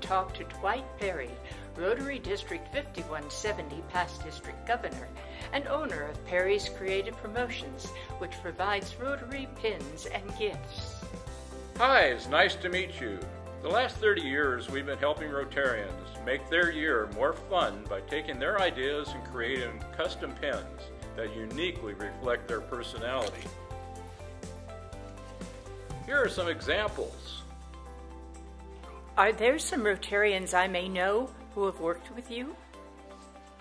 talk to Dwight Perry, Rotary District 5170 past district governor and owner of Perry's Creative Promotions, which provides Rotary pins and gifts. Hi, it's nice to meet you. The last 30 years, we've been helping Rotarians make their year more fun by taking their ideas and creating custom pins that uniquely reflect their personality. Here are some examples. Are there some Rotarians I may know who have worked with you?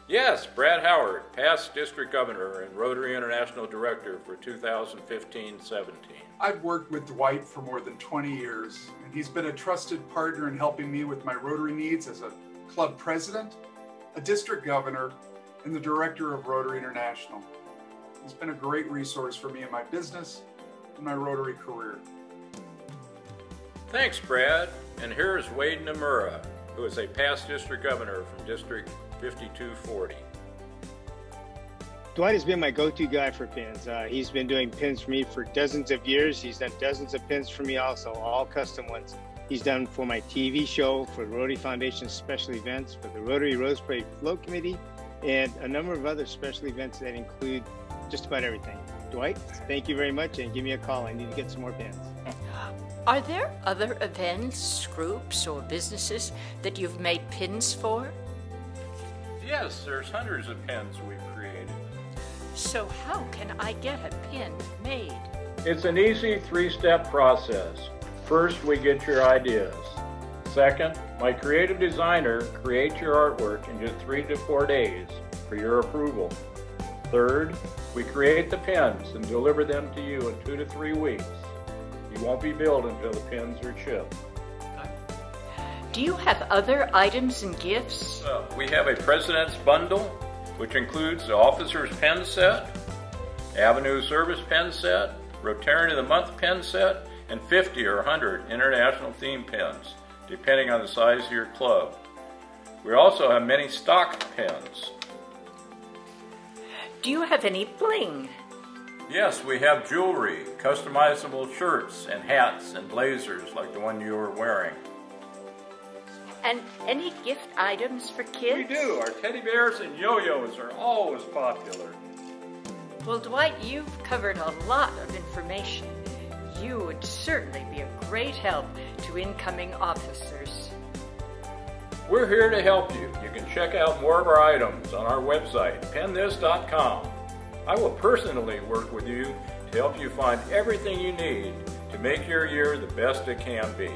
Yes, Brad Howard, past district governor and Rotary International director for 2015 17. I've worked with Dwight for more than 20 years, and he's been a trusted partner in helping me with my Rotary needs as a club president, a district governor, and the director of Rotary International. He's been a great resource for me in my business and my Rotary career. Thanks, Brad. And here's Wade Nomura, who is a past district governor from District 5240. Dwight has been my go-to guy for pins. Uh, he's been doing pins for me for dozens of years. He's done dozens of pins for me also, all custom ones. He's done for my TV show, for the Rotary Foundation special events, for the Rotary Rose Parade Float Committee, and a number of other special events that include just about everything. Dwight, thank you very much, and give me a call. I need to get some more pins. Are there other events, groups, or businesses that you've made pins for? Yes, there's hundreds of pins we've created. So, how can I get a pin made? It's an easy three step process. First, we get your ideas. Second, my creative designer creates your artwork in just three to four days for your approval. Third, we create the pins and deliver them to you in two to three weeks. You won't be billed until the pins are shipped. Do you have other items and gifts? Uh, we have a President's Bundle, which includes the Officer's Pin Set, Avenue Service Pin Set, Rotarian of the Month Pin Set, and 50 or 100 international theme pins, depending on the size of your club. We also have many stock pins. Do you have any bling? Yes, we have jewelry, customizable shirts and hats and blazers like the one you are wearing. And any gift items for kids? We do. Our teddy bears and yo-yos are always popular. Well, Dwight, you've covered a lot of information. You would certainly be a great help to incoming officers. We're here to help you. You can check out more of our items on our website, penthis.com. I will personally work with you to help you find everything you need to make your year the best it can be.